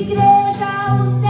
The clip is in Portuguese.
igreja, o Senhor.